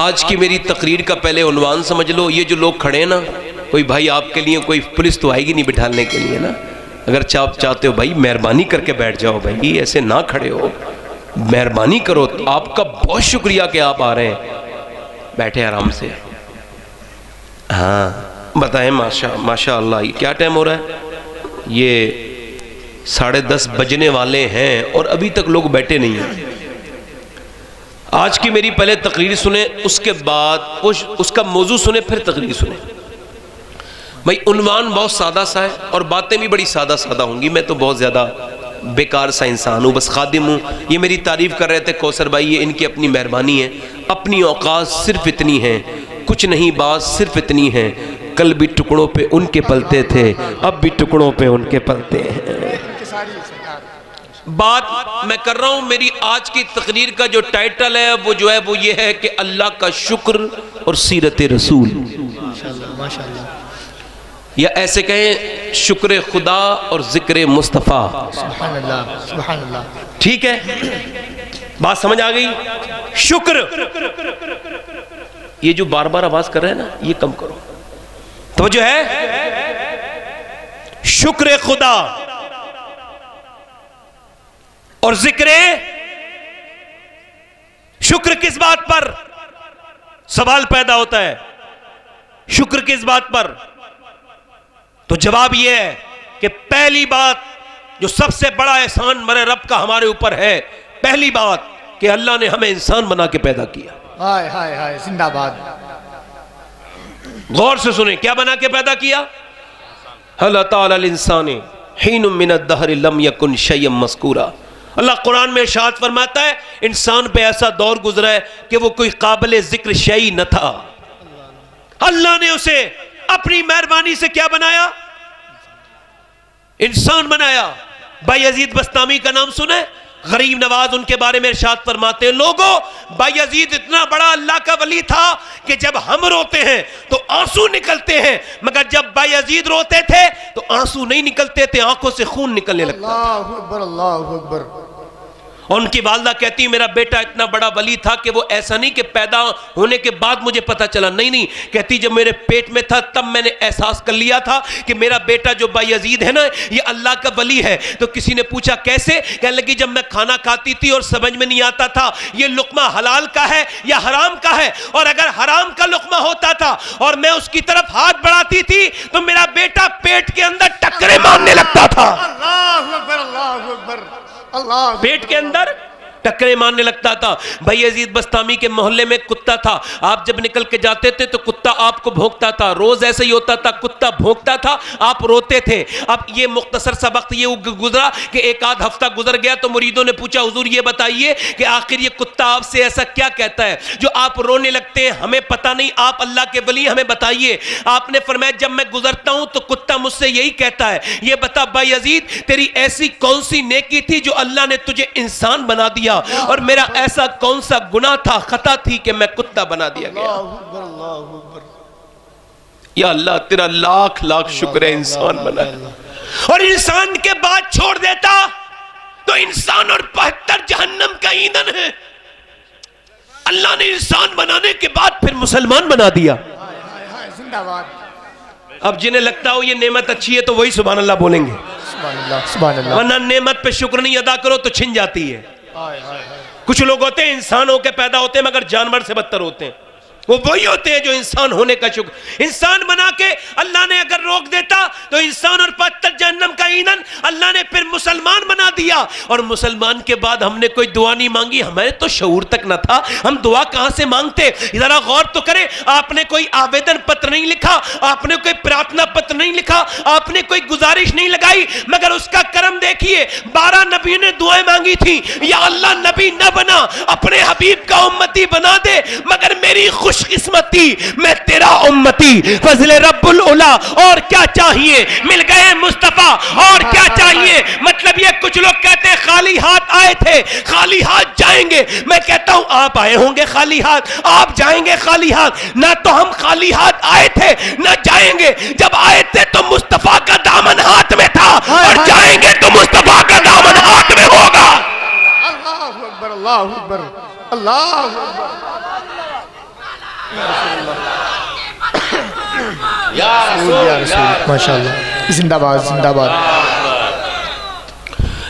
آج کی میری تقریر کا پہلے عنوان سمجھ لو، یہ جو لوگ کھڑے ہیں نا، کوئی بھائی آپ کے لیے کوئی پولیس تو آئے گی نہیں بٹھالنے کے لیے نا۔ اگر چاپ چاہتے ہو بھائی مہربانی کر کے بیٹھ جاؤ بھائی ایسے نہ کھڑے ہو۔ مہربانی کرو، آپ کا بہت شکریہ کہ آپ آ رہے ہیں۔ بیٹھے آرام سے۔ ہاں بتائیں، ماشاء ماشاء اللہ یہ کیا ٹائم ہو رہا ہے؟ یہ ساڑھے دس بجنے والے ہیں اور ابھی تک لوگ بیٹھے نہیں ہیں۔ آج کی میری پہلے تقریر سنیں، اس کے بعد اس کا موضوع سنیں، پھر تقریر سنیں۔ بھائی، عنوان بہت سادہ سا ہے اور باتیں بھی بڑی سادہ سادہ ہوں گی۔ میں تو بہت زیادہ بیکار سا انسان ہوں، بس خادم ہوں۔ یہ میری تعریف کر رہے تھے کوثر بھائی، یہ ان کی اپنی مہربانی ہے۔ اپنی اوقات صرف اتنی ہیں۔ کچھ نہیں، بات صرف اتنی ہیں۔ کل بھی ٹکڑوں پہ ان کے پلتے تھے، اب بھی ٹکڑوں پہ ان کے پلتے ہیں۔ بات میں کر رہا ہوں میری آج کی تقریر کا جو ٹائٹل ہے وہ جو ہے وہ یہ ہے کہ اللہ کا شکر اور سیرت رسول۔ یا ایسے کہیں شکر خدا اور ذکر مصطفیٰ۔ ٹھیک ہے؟ بات سمجھ آ گئی؟ شکر۔ یہ جو بار بار آواز کر رہے ہیں نا یہ کم کرو۔ تو جو ہے؟ شکر خدا۔ اور ذکر شکر کس بات پر؟ سوال پیدا ہوتا ہے۔ شکر کس بات پر؟ تو جواب یہ ہے کہ پہلی بات جو سب سے بڑا احسان مرے رب کا ہمارے اوپر ہے پہلی بات کہ اللہ نے ہمیں انسان بنا کے پیدا کیا۔ زندہ باد۔ غور سے سنیں کیا بنا کے پیدا کیا؟ اللہ تعالی الانسان حین من الدہر لم یکن شیم مذکورا۔ اللہ قرآن میں ارشاد فرماتا ہے، انسان پہ ایسا دور گزرا ہے کہ وہ کوئی قابل ذکر شئی نہ تھا۔ اللہ نے اسے اپنی مہربانی سے کیا بنایا؟ انسان بنایا۔ بھائی عزید بستامی کا نام سنے غریب نواز ان کے بارے میں ارشاد فرماتے ہیں۔ لوگوں، بھائی عزید اتنا بڑا اللہ کا ولی تھا کہ جب ہم روتے ہیں تو آنسو نکلتے ہیں۔ مگر جب بھائی عزید روتے تھے تو آنسو نہیں نکلتے تھے، آنکھوں سے خون نکلنے لگتا اللہ اکبر اللہ اکبر۔ اور ان کی والدہ کہتی میرا بیٹا اتنا بڑا ولی تھا کہ وہ ایسا نہیں کہ پیدا ہونے کے بعد مجھے پتا چلا۔ نہیں نہیں، کہتی جب میرے پیٹ میں تھا تب میں نے احساس کر لیا تھا کہ میرا بیٹا جو بائی ہے نا، یہ اللہ کا ولی ہے۔ تو کسی نے پوچھا کیسے؟ کہنے لگی، جب میں کھانا کھاتی تھی اور سمجھ میں نہیں آتا تھا، یہ لقمہ حلال کا ہے یا حرام کا ہے؟ اور اگر حرام کا لقمہ ہوتا تھا اور میں اس کی طرف ہاتھ بڑھاتی تھی، تو میرا بیٹا پیٹ کے اندر ٹکرے مارنے لگتا تھا اللہ اکبر اللہ اکبر پیٹ کے اندر ٹکرے مارنے لگتا تھا۔ بھائی عزیز، بستامی کے محلے میں کتا تھا۔ آپ جب نکل کے جاتے تھے تو کتا آپ کو بھوکتا تھا۔ روز ایسے ہی ہوتا تھا، کتا بھوکتا تھا، آپ روتے تھے۔ اب یہ مختصر سا وقت یہ گزرا کہ ایک آدھ ہفتہ گزر گیا تو مریدوں نے پوچھا، حضور یہ بتائیے کہ آخر یہ کتا آپ سے ایسا کیا کہتا ہے؟ جو آپ رونے لگتے ہیں، ہمیں پتہ نہیں۔ آپ اللہ کے ولی، ہمیں بتائیے۔ آپ نے فرمایا، جب میں گزرتا ہوں تو کتا مجھ سے یہی کہتا ہے۔ یہ بتا، بھائی عزیز، تیری ایسی کون سی نیکی تھی جو اللہ نے تجھے انسان بنا دیا اور میرا ایسا کون سا گناہ تھا خطا تھی کہ میں کتا بنا دیا گیا۔ یا اللہ تیرا لاکھ لاکھ شکر ہے انسان بنا۔ اور انسان کے بعد چھوڑ دیتا تو انسان اور بہتر جہنم کا ایندھن ہے۔ اللہ نے انسان بنانے کے بعد پھر مسلمان بنا دیا۔ اب جنہیں لگتا ہو یہ نعمت اچھی ہے تو وہی سبحان اللہ بولیں گے۔ ورنہ نعمت پہ شکر نہیں ادا کرو تو چھن جاتی ہے۔ کچھ لوگ ہوتے ہیں انسان ہو کے پیدا ہوتے ہیں مگر جانور سے بدتر ہوتے ہیں۔ وہ وہی ہوتے ہیں جو انسان ہونے کا شکر انسان بنا کے اللہ نے اگر روک دیتا تو انسان اور پتر جہنم کا اینن اللہ نے پھر مسلمان بنا دیا۔ اور مسلمان کے بعد ہم نے کوئی دعا نہیں مانگی۔ ہمیں تو شعور تک نہ تھا۔ ہم دعا کہاں سے مانگتے؟ ذرا غور تو کرے آپ نے کوئی آویدن پتر نہیں لکھا۔ آپ نے کوئی پراتنا پتر نہیں لکھا۔ آپ نے کوئی گزارش نہیں لگائی۔ مگر اس کا کرم دیکھیے، بارہ نبی نے دعائیں مانگی تھی یا اللہ نبی نہ بنا، اپنے حبیب کا امتی بنا دے۔ مگر میری خوش خوش قسمتی میں تیرا امتی فضل رب العلا اور کیا چاہیے؟ مل گئے مصطفیٰ اور کیا چاہیے؟ مطلب یہ کچھ لوگ کہتے ہیں خالی ہاتھ آئے تھے خالی ہاتھ جائیں گے۔ میں کہتا ہوں آپ آئے ہوں گے خالی ہاتھ آپ جائیں گے خالی ہاتھ۔ نہ تو ہم خالی ہاتھ آئے تھے نہ جائیں گے۔ جب آئے تھے تو مصطفیٰ کا دامن ہاتھ میں تھا اور جائیں گے تو مصطفیٰ کا دامن ہاتھ میں ہوگا۔ اللہ اکبر اللہ اکبر اللہ اکبر۔ Ya Resul, ya Resul. Maşallah. Zindabad, zindabad.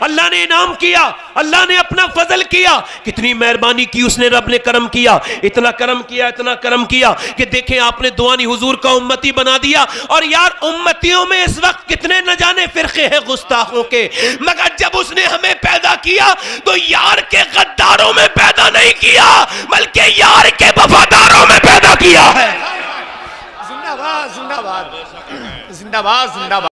اللہ نے انعام کیا، اللہ نے اپنا فضل کیا۔ کتنی مہربانی کی اس نے رب نے کرم کیا۔ اتنا کرم کیا، اتنا کرم کیا کہ دیکھیں آپ نے دوانی حضور کا امتی بنا دیا۔ اور یار، امتیوں میں اس وقت کتنے نہ جانے فرقے ہیں گستاخوں کے۔ مگر جب اس نے ہمیں پیدا کیا تو یار کے غداروں میں پیدا نہیں کیا، بلکہ یار کے وفاداروں میں پیدا کیا ہے۔ زندہ باد زندہ باد۔ زندہ باد زندہ باد۔